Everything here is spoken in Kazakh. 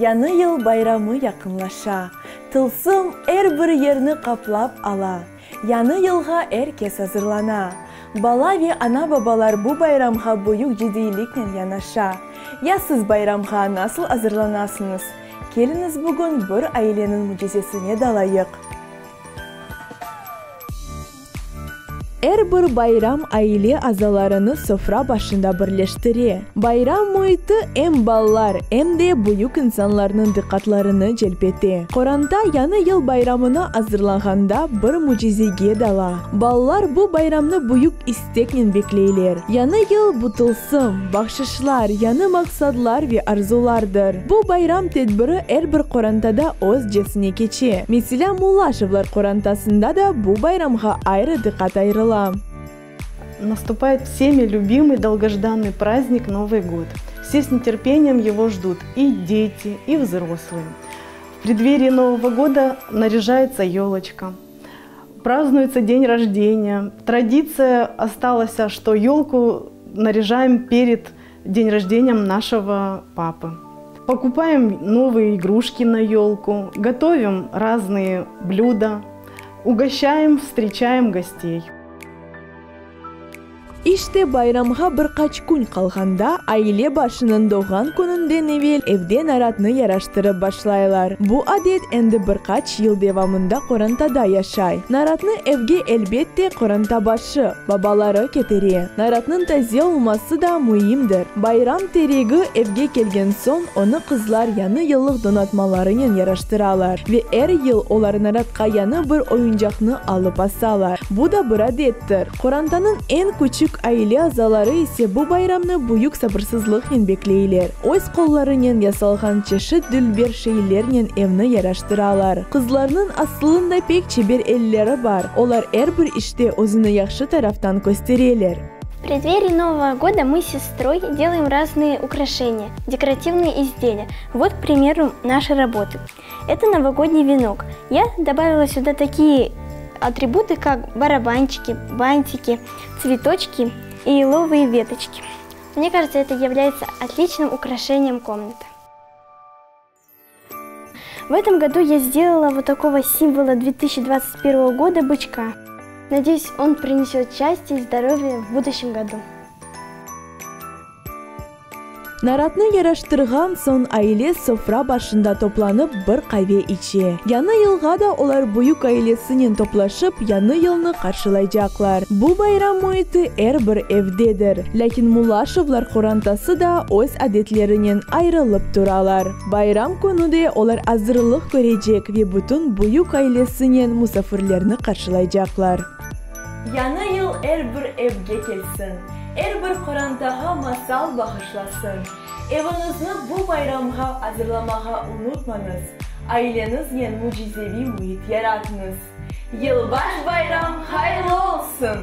Яны ел байрамы якынлаша. Тылсым әр бір ерні қаплап ала. Яны елға әркес азырлана. Бала ве ана бабалар бу байрамға бұйық жедейлікнен янаша. Я байрамға насыл азырланасыңыз? Келіңіз бүгін бір айленің мүжесесіне далайық. Әрбір байрам айле азаларыны софра башында бірлештіре. Байрам мұйты әм баллар, әм де бұйық инсанларының диққатларыны желпете. Қоранда яны ел байрамына азырланғанда бір мұжизеге дала. Баллар бұл байрамны бұйық истекнен беклейлер. Яны ел бұтылсым, бақшышлар, яны мақсадлар ве арзулардыр. Бұл байрам тедбірі әрбір қорантада оз жесіне кече. Месіля Мулашевлар қорантасында да бұл байрамға айры айрылар дела. Наступает всеми любимый долгожданный праздник Новый год. Все с нетерпением его ждут и дети, и взрослые. В преддверии Нового года наряжается елочка. Празднуется день рождения. Традиция осталась, что елку наряжаем перед день рождения нашего папы. Покупаем новые игрушки на елку, готовим разные блюда, угощаем, встречаем гостей. Иште байрамға бір күн қалғанда, айле башының доған күнінде невел евден аратны яраштырып башлайлар. Бу адет әнді бір қач ел девамында қорантада яшай. Наратны евге әлбетте қоранта башы, бабалары кетере. Наратның тәзе олмасы да мұйымдыр. Байрам терегі евге келген сон, оны қызлар яны йыллық донатмаларының яраштыралар. Ве әр ел олар наратқа яны бір ойынжақны алып асалар. Бу да бір адеттір. Қорантаның ән күчік Түрк айля азалары есе бу байрамны буюк сабырсызлык беклейлер. Өз колларынен ясалган чешит дүлбер шейлернен эмне яраштыралар. Кызларның аслында пек чебер эллери бар. Олар эр бир иште өзүнө тараптан көстерелер. В преддверии Нового года мы с сестрой делаем разные украшения, декоративные изделия. Вот, к примеру, наши работы. Это новогодний венок. Я добавила сюда такие атрибуты, как барабанчики, бантики, цветочки и еловые веточки. Мне кажется, это является отличным украшением комнаты. В этом году я сделала вот такого символа 2021 года бычка. Надеюсь, он принесет счастье и здоровье в будущем году. Наратны яраштырган сон айле софра башында топланып бір қайве иче. Яны йылға да олар буюк айлесінен топлашып, яны йылны қаршылайжаклар. Бу байрам мойты әр бір evdedir. Ләкин Мулашевлар Құрантасы да өз әдетлерінен айрылып туралар. Байрам күнүдө олар азырлык көрежек ве буюк айлесінен мусафирлерни қаршылайжаклар. Яны йыл әр бір er bir Kur'an'daha masal bağışlasın. Evinizini bu bayramga hazırlamağa unutmanız. Aileniz yeni mucizevi muhit yaratınız. Yılbaş bayram hayırlı olsun.